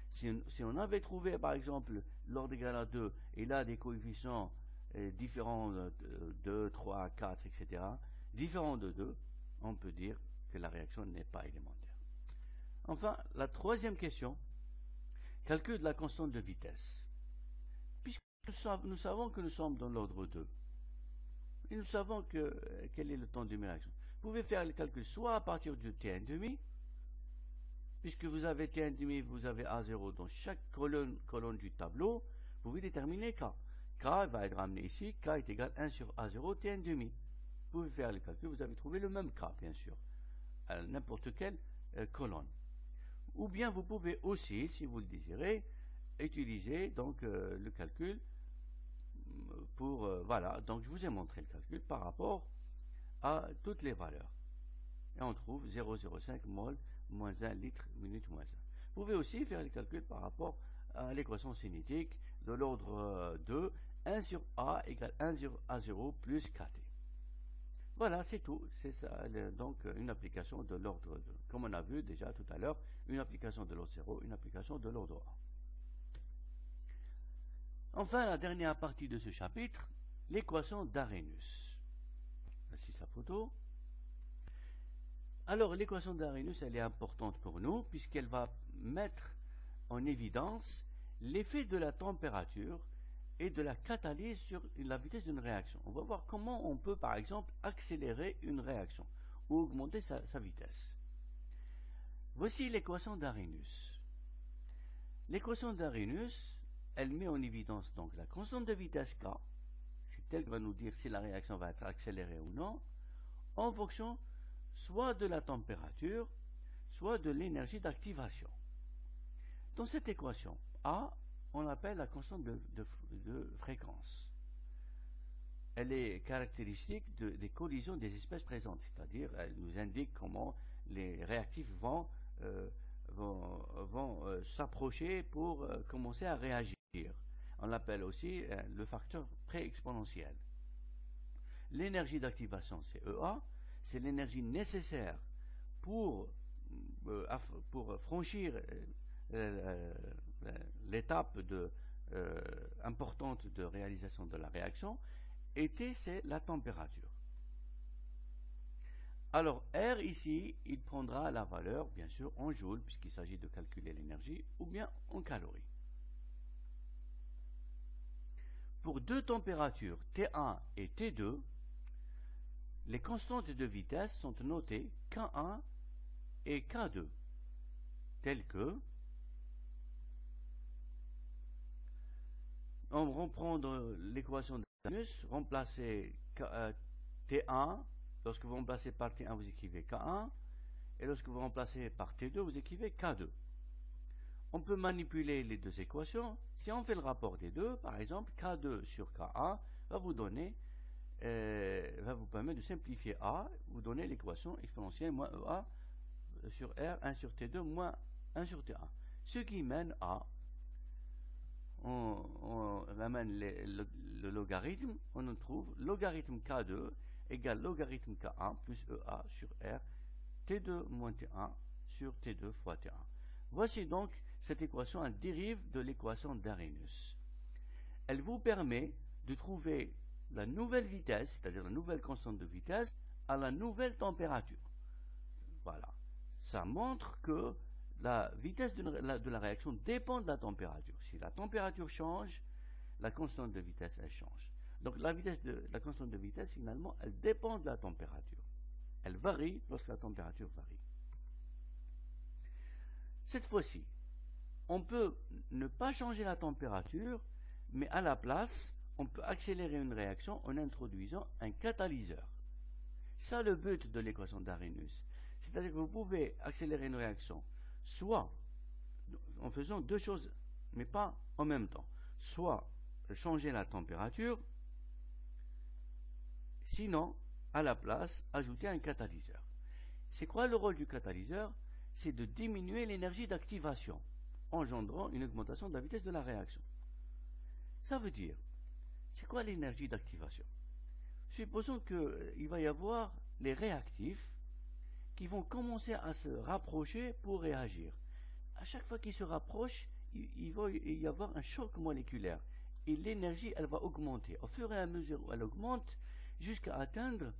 Speaker 1: Si, on avait trouvé, par exemple, l'ordre égal à 2, et là des coefficients euh, différents de 2, 3, 4, etc., différents de 2, on peut dire que la réaction n'est pas élémentaire. Enfin, la troisième question, calcul de la constante de vitesse. Puisque nous savons que nous sommes dans l'ordre 2, et nous savons que, quel est le temps de réaction. Vous pouvez faire le calcul soit à partir du t1,5, puisque vous avez t1,5, vous avez A0 dans chaque colonne, colonne du tableau, vous pouvez déterminer K. K va être ramené ici, K est égal à 1 sur A0, T1,5. Vous pouvez faire le calcul, vous avez trouvé le même K, bien sûr, à n'importe quelle euh, colonne. Ou bien vous pouvez aussi, si vous le désirez, utiliser donc euh, le calcul pour euh, voilà. Donc je vous ai montré le calcul par rapport à toutes les valeurs. Et on trouve 0,05 mol moins 1 litre minute moins 1. Vous pouvez aussi faire le calcul par rapport à l'équation cinétique de l'ordre 2, 1 sur A égale 1 sur A0 plus KT. Voilà, c'est tout. C'est ça, donc une application de l'ordre 2. Comme on a vu déjà tout à l'heure, une application de l'ordre 0, une application de l'ordre 1. Enfin, la dernière partie de ce chapitre, l'équation d'Arrhenius. Voici sa photo. Alors, l'équation d'Arrhenius, elle est importante pour nous, puisqu'elle va mettre en évidence l'effet de la température et de la catalyse sur la vitesse d'une réaction. On va voir comment on peut, par exemple, accélérer une réaction ou augmenter sa, vitesse. Voici l'équation d'Arrhenius. L'équation d'Arrhenius, elle met en évidence donc la constante de vitesse K, c'est elle qui va nous dire si la réaction va être accélérée ou non, en fonction soit de la température, soit de l'énergie d'activation. Dans cette équation, A, on l'appelle la constante de, fréquence. Elle est caractéristique des collisions des espèces présentes, c'est-à-dire elle nous indique comment les réactifs vont, euh, euh, s'approcher pour euh, commencer à réagir. On l'appelle aussi le facteur pré-exponentiel. L'énergie d'activation, c'est EA, c'est l'énergie nécessaire pour, pour franchir l'étape importante de réalisation de la réaction, et T, c'est la température. Alors R ici, il prendra la valeur, bien sûr, en joules, puisqu'il s'agit de calculer l'énergie, ou bien en calories. Pour deux températures, T1 et T2, les constantes de vitesse sont notées K1 et K2, telles que on va reprendre l'équation d'Arrhenius, remplacer euh, T1, lorsque vous remplacez par T1, vous écrivez K1, et lorsque vous remplacez par T2, vous écrivez K2. On peut manipuler les deux équations. Si on fait le rapport des deux, par exemple, K2 sur K1 va vous donner, euh, va vous permettre de simplifier A, vous donner l'équation exponentielle moins EA sur R, 1 sur T2 moins 1 sur T1. Ce qui mène à on, ramène le, logarithme, on en trouve logarithme K2 égale logarithme K1 plus EA sur R, T2 moins T1 sur T2 fois T1. Voici donc cette équation en dérive de l'équation d'Arrhenius. Elle vous permet de trouver la nouvelle vitesse, c'est-à-dire la nouvelle constante de vitesse, à la nouvelle température. Voilà. Ça montre que la vitesse de la, réaction dépend de la température. Si la température change, la constante de vitesse, elle change. Donc la vitesse la constante de vitesse, finalement, elle dépend de la température. Elle varie lorsque la température varie. Cette fois-ci, on peut ne pas changer la température, mais à la place, on peut accélérer une réaction en introduisant un catalyseur. C'est le but de l'équation d'Arrhenius. C'est-à-dire que vous pouvez accélérer une réaction soit en faisant deux choses, mais pas en même temps. Soit changer la température, sinon, à la place, ajouter un catalyseur. C'est quoi le rôle du catalyseur? C'est de diminuer l'énergie d'activation, engendrant une augmentation de la vitesse de la réaction. Ça veut dire, c'est quoi l'énergie d'activation? Supposons qu'il va y avoir les réactifs qui vont commencer à se rapprocher pour réagir. À chaque fois qu'ils se rapprochent, il, va y avoir un choc moléculaire. Et l'énergie, elle va augmenter. Au fur et à mesure où elle augmente, jusqu'à atteindre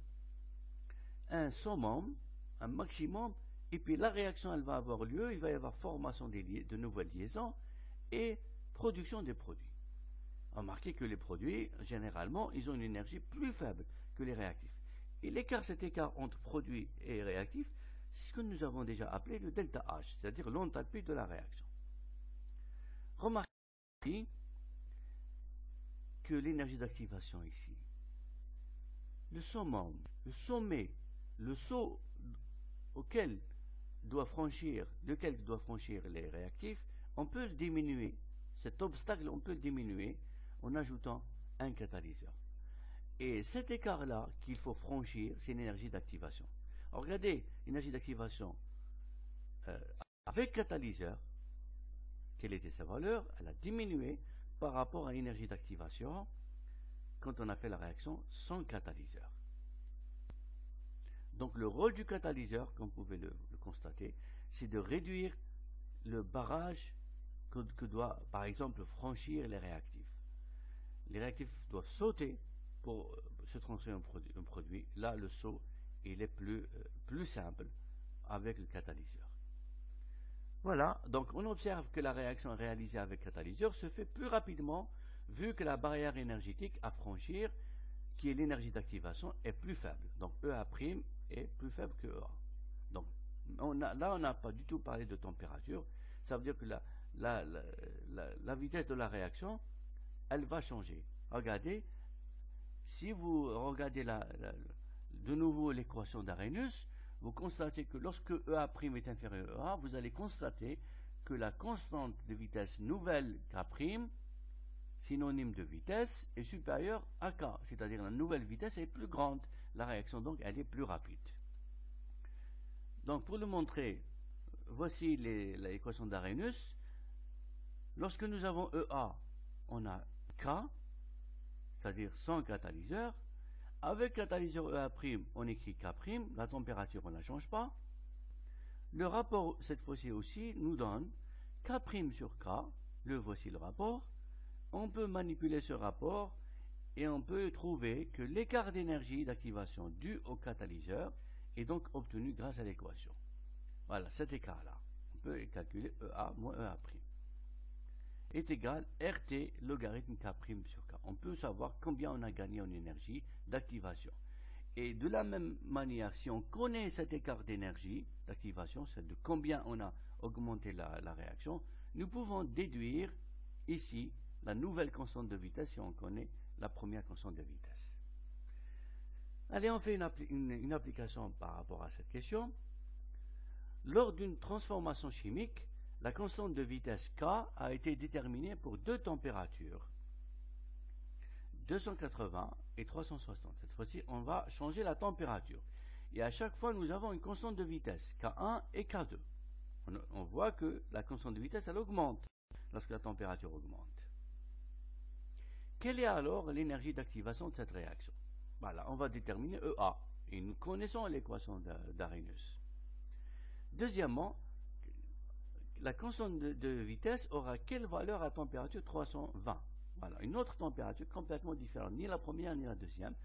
Speaker 1: un summum, un maximum, et puis la réaction, elle va avoir lieu, il va y avoir formation de nouvelles liaisons et production des produits. Remarquez que les produits, généralement, ils ont une énergie plus faible que les réactifs. Et l'écart, cet écart entre produit et réactif, c'est ce que nous avons déjà appelé le delta H, c'est-à-dire l'enthalpie de la réaction. Remarquez que l'énergie d'activation ici, le summum, le sommet, le saut auquel doit franchir, lequel doit franchir les réactifs, on peut le diminuer. Cet obstacle, on peut le diminuer en ajoutant un catalyseur. Et cet écart-là qu'il faut franchir, c'est l'énergie d'activation. Regardez, l'énergie d'activation euh, avec catalyseur, quelle était sa valeur? Elle a diminué par rapport à l'énergie d'activation quand on a fait la réaction sans catalyseur. Donc le rôle du catalyseur, comme vous pouvez le, constater, c'est de réduire le barrage que, que doit, par exemple, franchir les réactifs. Les réactifs doivent sauter pour euh, se transformer en produit, là, le saut, il est plus, euh, plus simple avec le catalyseur. Voilà, donc on observe que la réaction réalisée avec catalyseur se fait plus rapidement vu que la barrière énergétique à franchir, qui est l'énergie d'activation, est plus faible. Donc EA' est plus faible que EA. Donc là, on n'a pas du tout parlé de température. Ça veut dire que la, la vitesse de la réaction, elle va changer. Regardez, si vous regardez de nouveau l'équation d'Arrhenius, vous constatez que lorsque EA' est inférieur à A, vous allez constater que la constante de vitesse nouvelle K', synonyme de vitesse, est supérieure à K, c'est-à-dire la nouvelle vitesse est plus grande. La réaction donc elle est plus rapide. Donc pour le montrer, voici l'équation d'Arrhenius. Lorsque nous avons EA, on a K, c'est-à-dire sans catalyseur. Avec catalyseur EA', on écrit K', la température on ne la change pas. Le rapport, cette fois-ci aussi, nous donne K' sur K, le voici le rapport. On peut manipuler ce rapport et on peut trouver que l'écart d'énergie d'activation dû au catalyseur est donc obtenu grâce à l'équation. Voilà, cet écart-là. On peut calculer EA moins EA' est égal RT logarithme K' sur K. On peut savoir combien on a gagné en énergie d'activation. Et de la même manière, si on connaît cet écart d'énergie d'activation, c'est de combien on a augmenté la, réaction, nous pouvons déduire ici la nouvelle constante de vitesse si on connaît la première constante de vitesse. Allez, on fait une application par rapport à cette question. Lors d'une transformation chimique, la constante de vitesse K a été déterminée pour deux températures, 280 et 360. Cette fois-ci, on va changer la température. Et à chaque fois, nous avons une constante de vitesse, K1 et K2. On, voit que la constante de vitesse, elle augmente lorsque la température augmente. Quelle est alors l'énergie d'activation de cette réaction? Voilà, on va déterminer EA. Et nous connaissons l'équation d'Arrhenius. Deuxièmement, la constante de, vitesse aura quelle valeur à température 320 Voilà, une autre température complètement différente, ni la première ni la deuxième.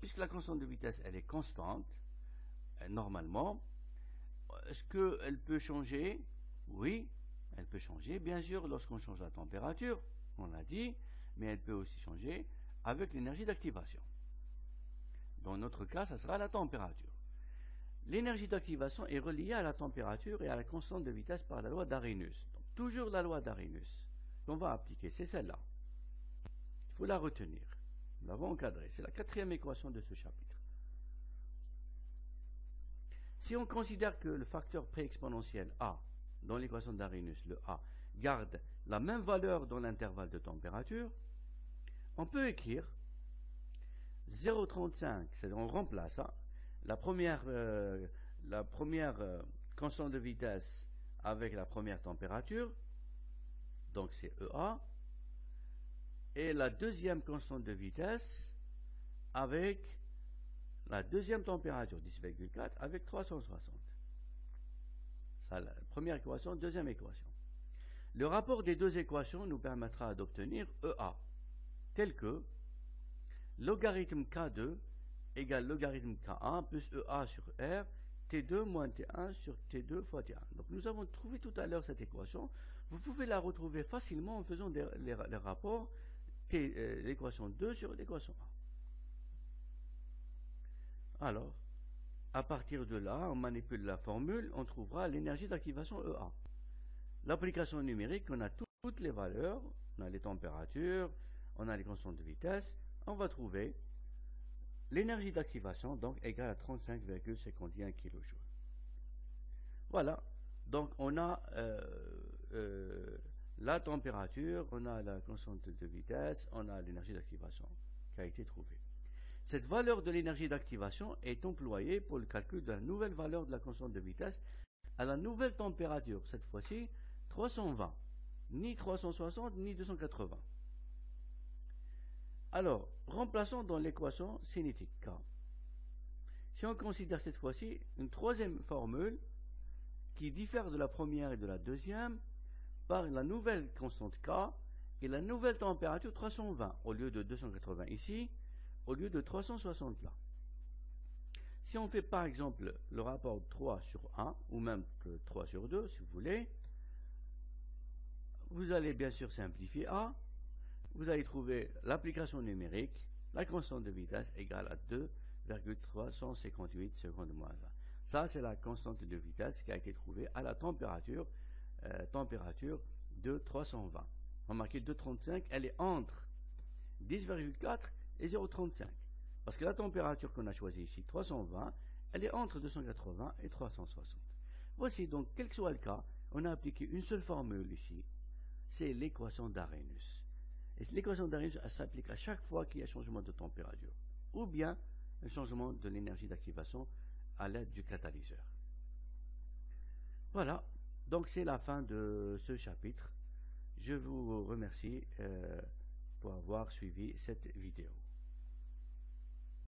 Speaker 1: puisque la constante de vitesse, elle est constante, euh, normalement, est-ce qu'elle peut changer? Oui, elle peut changer, bien sûr, lorsqu'on change la température, on l'a dit, mais elle peut aussi changer avec l'énergie d'activation. Dans notre cas, ça sera la température. L'énergie d'activation est reliée à la température et à la constante de vitesse par la loi d'Arrhenius. toujours la loi d'Arrhenius qu'on va appliquer, c'est celle-là. Il faut la retenir. Nous l'avons encadrée. C'est la quatrième équation de ce chapitre. Si on considère que le facteur pré-exponentiel A, dans l'équation d'Arrhenius, le A, garde la même valeur dans l'intervalle de température, on peut écrire 0,35, c'est on remplace, hein, la première, euh, euh, constante de vitesse avec la première température, donc c'est EA, et la deuxième constante de vitesse avec la deuxième température, 10,4, avec 360. Ça, première équation, deuxième équation. Le rapport des deux équations nous permettra d'obtenir EA, tel que logarithme K2 égale logarithme K1 plus EA sur R, T2 moins T1 sur T2 fois T1. Donc nous avons trouvé tout à l'heure cette équation. Vous pouvez la retrouver facilement en faisant les, rapports euh, l'équation 2 sur l'équation 1. Alors, à partir de là, on manipule la formule, on trouvera l'énergie d'activation EA. L'application numérique, on a toutes les valeurs, on a les températures, on a les constantes de vitesse, on va trouver L'énergie d'activation, donc, égale à 35,51 kJ. Voilà. Donc, on a euh, euh, la température, on a la constante de vitesse, on a l'énergie d'activation qui a été trouvée. Cette valeur de l'énergie d'activation est employée pour le calcul de la nouvelle valeur de la constante de vitesse à la nouvelle température, cette fois-ci 320, ni 360 ni 280. Alors, remplaçons dans l'équation cinétique K. Si on considère cette fois-ci une troisième formule qui diffère de la première et de la deuxième par la nouvelle constante K et la nouvelle température 320 au lieu de 280 ici, au lieu de 360 là. Si on fait par exemple le rapport 3 sur 1, ou même 3 sur 2 si vous voulez, vous allez bien sûr simplifier A, vous allez trouver l'application numérique, la constante de vitesse égale à 2,358 secondes moins 1. Ça, c'est la constante de vitesse qui a été trouvée à la température, euh, température de 320. Remarquez, 2,35, elle est entre 10,4 et 0,35. Parce que la température qu'on a choisie ici, 320, elle est entre 280 et 360. Voici donc, quel que soit le cas, on a appliqué une seule formule ici, c'est l'équation d'Arrhenius. Et l'équation d'Arrhenius s'applique à chaque fois qu'il y a changement de température, ou bien un changement de l'énergie d'activation à l'aide du catalyseur. Voilà, donc c'est la fin de ce chapitre. Je vous remercie euh, pour avoir suivi cette vidéo.